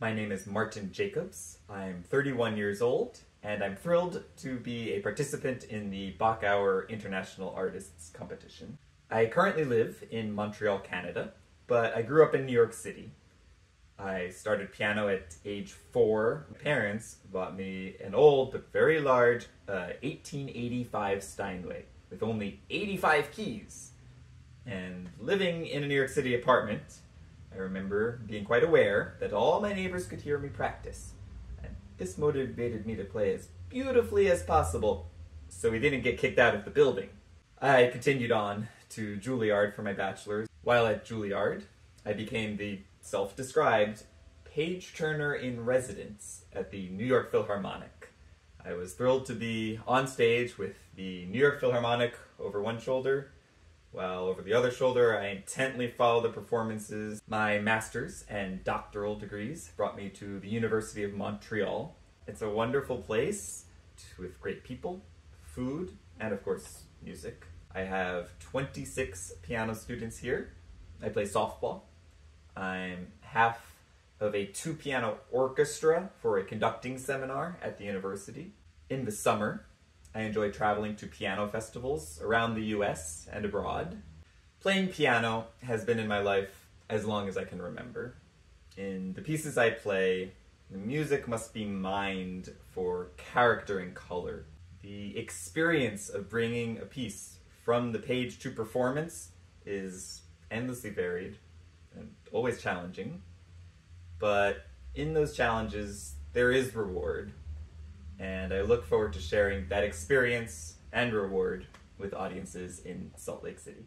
My name is Martin Jacobs. I'm 31 years old, and I'm thrilled to be a participant in the Bachauer International Artists Competition. I currently live in Montreal, Canada, but I grew up in New York City. I started piano at age four. My parents bought me an old but very large uh, 1885 Steinway with only 85 keys. And living in a New York City apartment, I remember being quite aware that all my neighbors could hear me practice. And this motivated me to play as beautifully as possible so we didn't get kicked out of the building. I continued on to Juilliard for my bachelor's. While at Juilliard, I became the self described page turner in residence at the New York Philharmonic. I was thrilled to be on stage with the New York Philharmonic over one shoulder while over the other shoulder, I intently follow the performances. My master's and doctoral degrees brought me to the University of Montreal. It's a wonderful place with great people, food, and of course, music. I have 26 piano students here. I play softball. I'm half of a two piano orchestra for a conducting seminar at the university. In the summer, I enjoy traveling to piano festivals around the US and abroad. Playing piano has been in my life as long as I can remember. In the pieces I play, the music must be mined for character and color. The experience of bringing a piece from the page to performance is endlessly varied and always challenging. But in those challenges, there is reward and I look forward to sharing that experience and reward with audiences in Salt Lake City.